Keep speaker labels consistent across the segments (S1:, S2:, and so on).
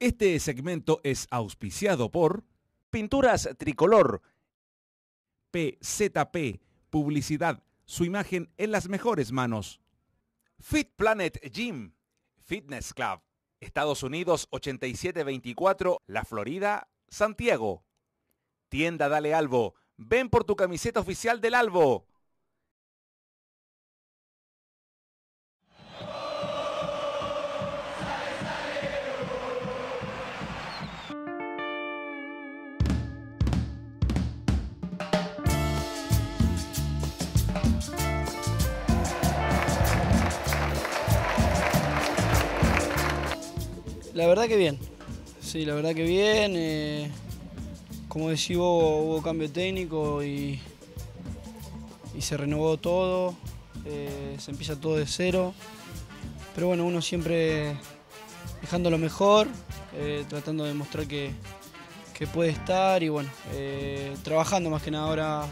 S1: Este segmento es auspiciado por Pinturas Tricolor, PZP, Publicidad, su imagen en las mejores manos. Fit Planet Gym, Fitness Club, Estados Unidos 8724, La Florida, Santiago. Tienda Dale Albo, ven por tu camiseta oficial del Albo.
S2: La verdad que bien. Sí, la verdad que bien. eh, como decía, hubo, cambio técnico y, y se renovó todo. eh, se empieza todo de cero. Pero bueno, uno siempre dejando lo mejor, eh, tratando de demostrar que, que puede estar y bueno, trabajando más que nada ahora.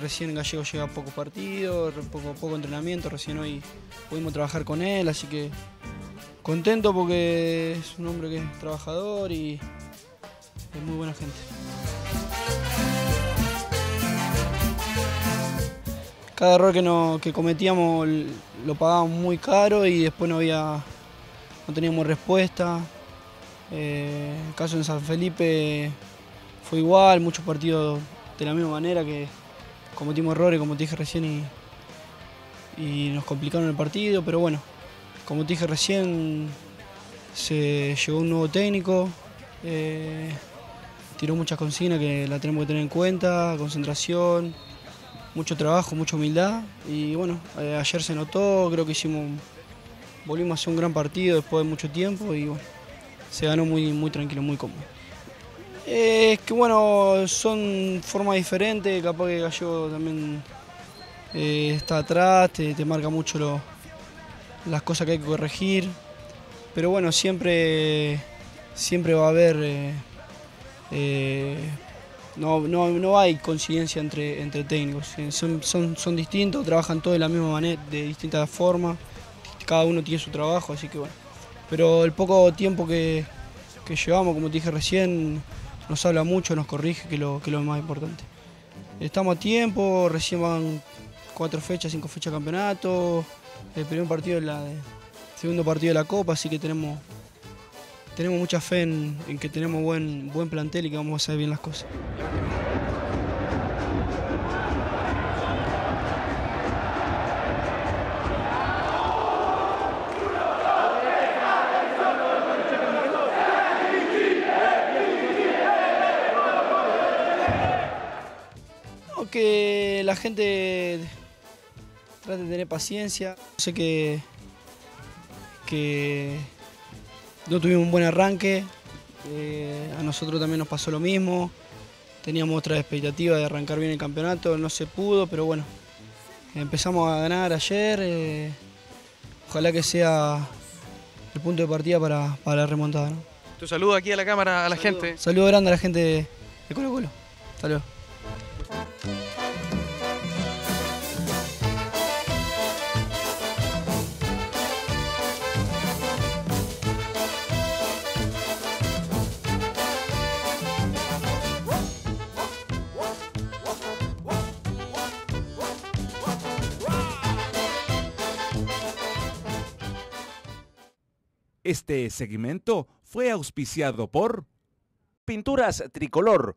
S2: recién Gallego llega a pocos partidos, poco, poco entrenamiento, recién hoy pudimos trabajar con él, así que contento porque es un hombre que es trabajador y es muy buena gente. Cada error que, no, que cometíamos lo pagábamos muy caro y después no había no teníamos respuesta. Eh, el caso en San Felipe fue igual, muchos partidos de la misma manera que cometimos errores, como te dije recién, y, y nos complicaron el partido, pero bueno, como te dije recién, se llegó un nuevo técnico, eh, tiró muchas consignas que la tenemos que tener en cuenta, concentración, mucho trabajo, mucha humildad y bueno, eh, ayer se notó, creo que hicimos, volvimos a hacer un gran partido después de mucho tiempo y bueno, se ganó muy, muy tranquilo, muy cómodo. Eh, es que bueno, son formas diferentes, capaz que Gallego también está atrás, te, te marca mucho lo, las cosas que hay que corregir. Pero bueno, siempre, siempre va a haber. eh, eh, no, no, no hay coincidencia entre, entre técnicos. eh, Son, son, son distintos, trabajan todos de la misma manera, de distintas formas. Cada uno tiene su trabajo, así que bueno. Pero el poco tiempo que, que llevamos, como te dije recién, nos habla mucho, nos corrige, que lo, que es lo más importante. Estamos a tiempo, recién van cuatro fechas, cinco fechas de campeonato el primer partido de la de- segundo partido de la Copa, así que tenemos tenemos mucha fe en, en que tenemos buen buen plantel y que vamos a hacer bien las cosas. Que la gente trate de tener paciencia. Sé que, que no tuvimos un buen arranque. eh, a nosotros también nos pasó lo mismo. Teníamos otra expectativa de arrancar bien el campeonato, no se pudo, pero bueno, empezamos a ganar ayer. eh, ojalá que sea el punto de partida para, para la remontada. ¿no?
S3: Tu saludo aquí a la cámara, a la gente.
S2: Saludo grande a la gente de, Colo Colo. Hasta
S1: Este segmento fue auspiciado por Pinturas Tricolor,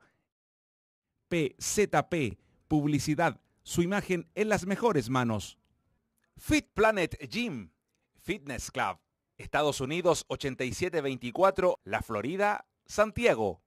S1: PZP, Publicidad, su imagen en las mejores manos. Fit Planet Gym, Fitness Club, Estados Unidos 8724, La Florida, Santiago.